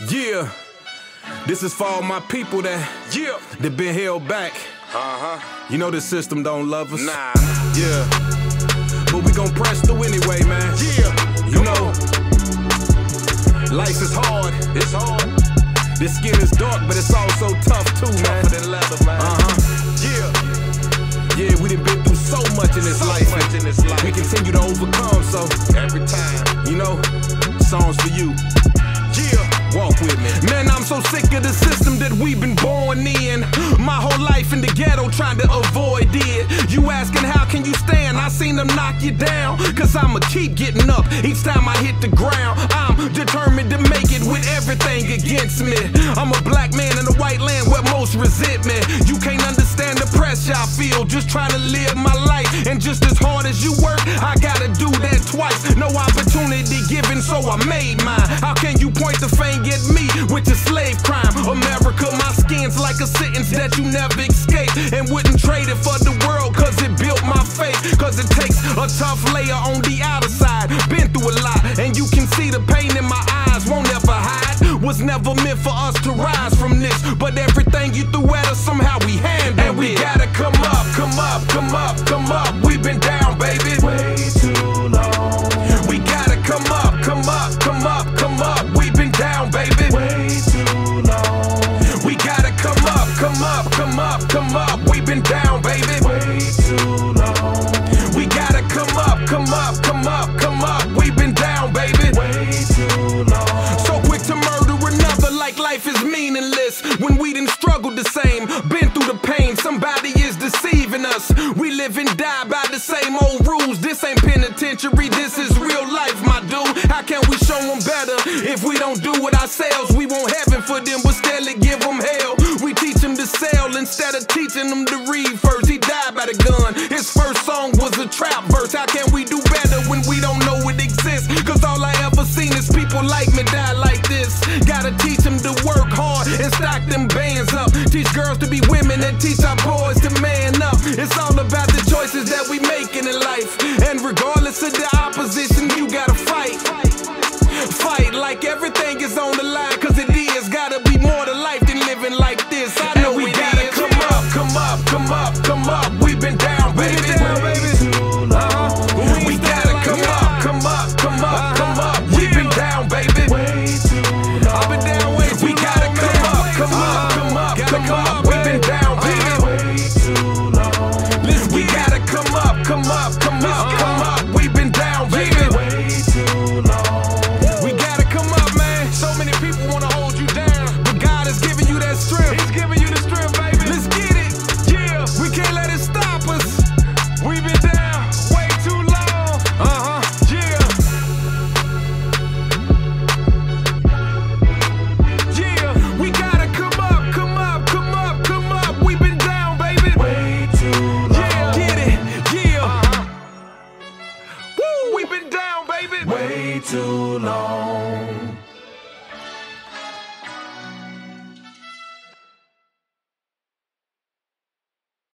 Yeah, this is for all my people that Yeah. that been held back. Uh huh. You know this system don't love us. Nah. Yeah, but we gon' press through anyway, man. Yeah. You know, life is hard. It's hard. This skin is dark, but it's also tough too, man. Tougher than leather, man. Uh huh. Yeah. Yeah, we done been through so much in this So life. much in this life. We continue to overcome, so Every time. you know, songs for you. Walk with me. Man, I'm so sick of the system that we've been born in. My whole life in the ghetto trying to avoid it. You asking how can you stand? I seen them knock you down. Cause I'ma keep getting up each time I hit the ground. I'm determined to make it with everything against me. I'm a black man in a white land where most resent me. You can't understand the pressure I feel just trying to live my life. And just as hard as you work, I gotta do that twice. No opportunity given, so I made mine. How can you point the at me with your slave crime? America, my skin's like a sentence that you never escape. And wouldn't trade it for the world, cause it built my faith. Cause it takes a tough layer on the outer side. Been through a lot, and you can see the pain in my eyes, won't ever hide. Was never meant for us to rise from this. But everything you threw at us, somehow we handled And we it. gotta come up, come up, come up, come up. We've been down, baby. Way too long. We gotta come up, come up, come up, come up. We've been down, baby. Way too long. So quick to murder another like life is meaningless. When we didn't struggle the same, been through the pain, somebody is deceiving us. We live and die by the same old rules. This ain't penitentiary, this is real life, my dude. How can we show them better if we don't do it ourselves? We want heaven for them, but still give them hell. Instead of teaching them to read first. He died by the gun. His first song was a trap verse. How can we do better when we don't know it exists? Cause all I ever seen is people like me die like this. Gotta teach them to work hard and stock them bands up. Teach girls to be women and teach our boys to man up. It's all about the choices that we making in life. And regardless of the opposition, you gotta fight. Fight like everything is on the line,